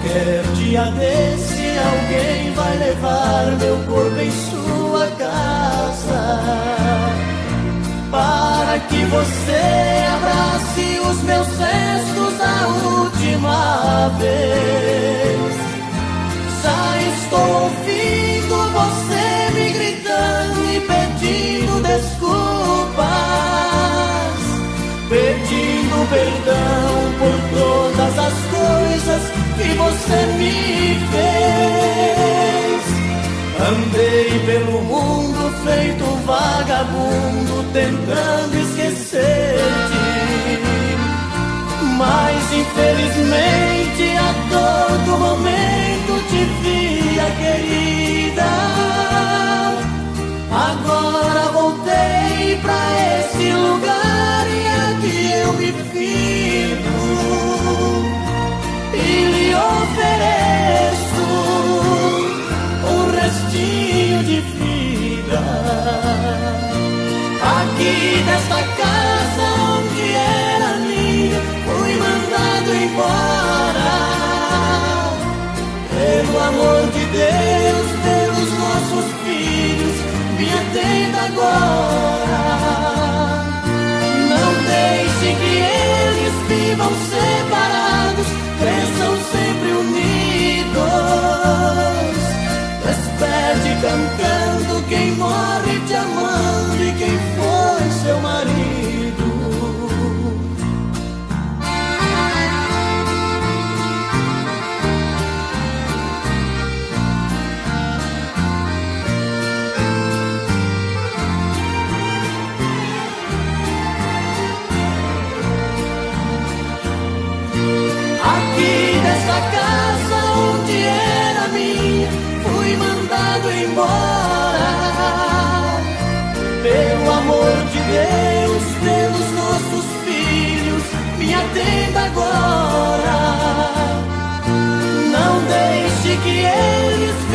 Qualquer dia desse alguém vai levar meu corpo em sua casa. Para que você abrace os meus restos a última vez. Já estou ouvindo você me gritando e pedindo desculpas, pedindo perdão que você me fez. Andei pelo mundo feito vagabundo, tentando esquecer-te. Mas infelizmente Aqui nesta casa onde era minha, fui mandado embora. Pelo amor de Deus, pelos nossos filhos, me atenda agora. Não deixe que eles vivam separados cresçam sempre unidos. Despede cantando quem morre me atenda agora. Não deixe que eles